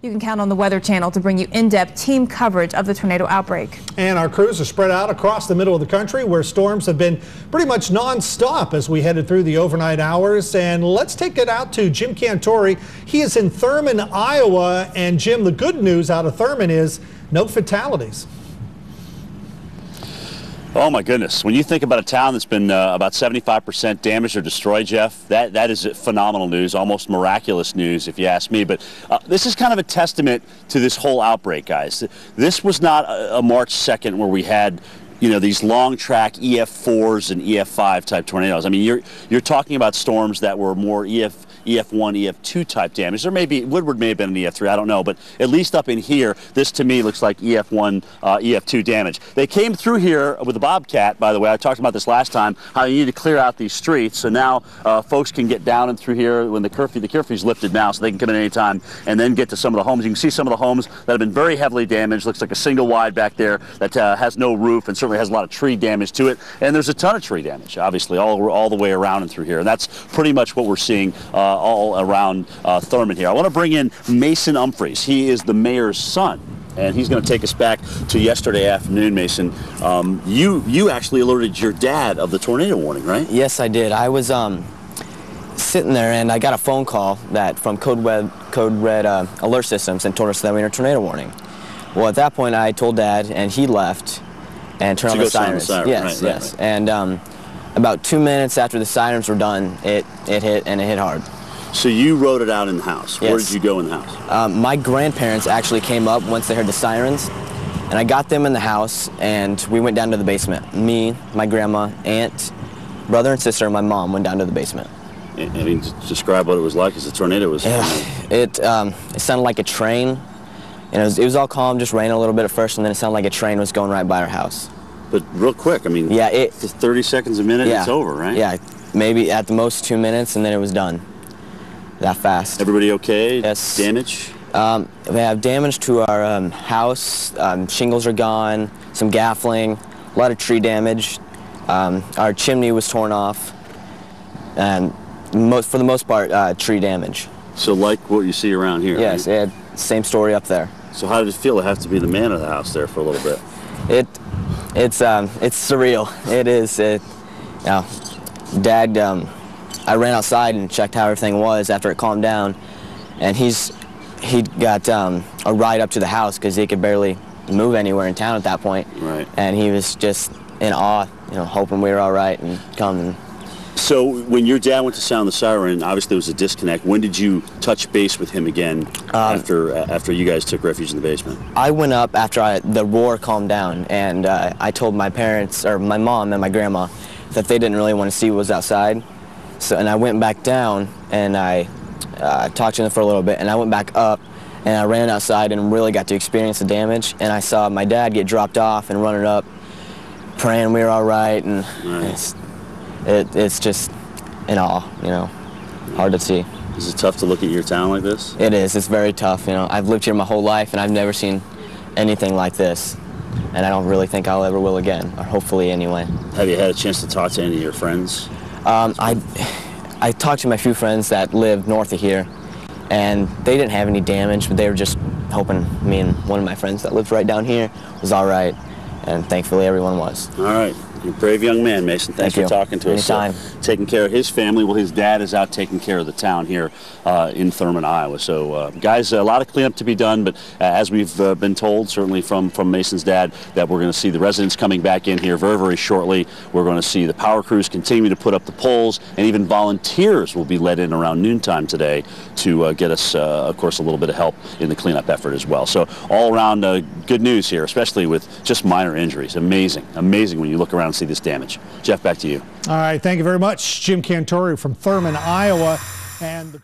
You can count on the Weather Channel to bring you in-depth team coverage of the tornado outbreak. And our crews are spread out across the middle of the country where storms have been pretty much non-stop as we headed through the overnight hours. And let's take it out to Jim Cantore. He is in Thurman, Iowa. And Jim, the good news out of Thurman is no fatalities. Oh my goodness! When you think about a town that's been uh, about 75% damaged or destroyed, Jeff, that that is phenomenal news, almost miraculous news, if you ask me. But uh, this is kind of a testament to this whole outbreak, guys. This was not a, a March 2nd where we had you know these long track EF4s and EF5 type tornadoes. I mean, you're you're talking about storms that were more EF EF1, EF2 type damage. There may be, Woodward may have been an EF3, I don't know, but at least up in here, this to me looks like EF1, uh, EF2 damage. They came through here with a Bobcat, by the way. I talked about this last time, how you need to clear out these streets. So now uh, folks can get down and through here when the curfew, the curfew's lifted now, so they can come in anytime and then get to some of the homes. You can see some of the homes that have been very heavily damaged. Looks like a single wide back there that uh, has no roof and certainly has a lot of tree damage to it. And there's a ton of tree damage, obviously, all, all the way around and through here. And that's pretty much what we're seeing uh, all around uh, Thurman here. I want to bring in Mason Umphreys. He is the mayor's son and he's going to take us back to yesterday afternoon, Mason. Um, you you actually alerted your dad of the tornado warning, right? Yes, I did. I was um, sitting there, and I got a phone call that from CodeRED, Code Red uh, Alert Systems and told us that we had a tornado warning. Well, at that point, I told Dad, and he left and turned on the sirens. the siren. Yes, right, yes. Right, right. And um, about two minutes after the sirens were done, it it hit and it hit hard. So you wrote it out in the house. Yes. Where did you go in the house? Um, my grandparents actually came up once they heard the sirens, and I got them in the house, and we went down to the basement. Me, my grandma, aunt, brother and sister, and my mom went down to the basement. I mean, describe what it was like as the tornado was. Yeah, it um, it sounded like a train, and it was, it was all calm, just rain a little bit at first, and then it sounded like a train was going right by our house. But real quick, I mean, yeah, it 30 seconds a minute, yeah, it's over, right? Yeah, maybe at the most two minutes, and then it was done that fast. Everybody okay? Yes. Damage? Um, we have damage to our um, house. Um, shingles are gone, some gaffling, a lot of tree damage. Um, our chimney was torn off, and most, for the most part, uh, tree damage. So like what you see around here? Yes, right? it same story up there. So how did it feel to have to be the man of the house there for a little bit? It, it's, um, it's surreal. It is. It, you know, Dad um, I ran outside and checked how everything was after it calmed down, and he's he got um, a ride up to the house because he could barely move anywhere in town at that point. Right. And he was just in awe, you know, hoping we were all right and coming. So when your dad went to sound the siren, obviously there was a disconnect. When did you touch base with him again um, after uh, after you guys took refuge in the basement? I went up after I, the roar calmed down, and uh, I told my parents, or my mom and my grandma, that they didn't really want to see what was outside. So, and I went back down and I uh, talked to them for a little bit and I went back up and I ran outside and really got to experience the damage and I saw my dad get dropped off and running up praying we were all right and it's, it, it's just in awe, you know, hard to see. Is it tough to look at your town like this? It is, it's very tough, you know. I've lived here my whole life and I've never seen anything like this and I don't really think I'll ever will again, or hopefully anyway. Have you had a chance to talk to any of your friends? Um, I, I talked to my few friends that live north of here, and they didn't have any damage, but they were just hoping me and one of my friends that lived right down here was all right, and thankfully everyone was. All right. You're a brave young man, Mason. Thanks Thank for talking to Anytime. us. Uh, taking care of his family. Well, his dad is out taking care of the town here uh, in Thurman, Iowa. So, uh, guys, a lot of cleanup to be done, but uh, as we've uh, been told, certainly from, from Mason's dad, that we're going to see the residents coming back in here very, very shortly. We're going to see the power crews continue to put up the poles, and even volunteers will be let in around noontime today to uh, get us, of course, a little bit of help in the cleanup effort as well. So, all around good news here, especially with just minor injuries. Amazing, amazing when you look around and see this damage. Jeff, back to you. All right. Thank you very much, Jim Cantore from Thurman, Iowa. And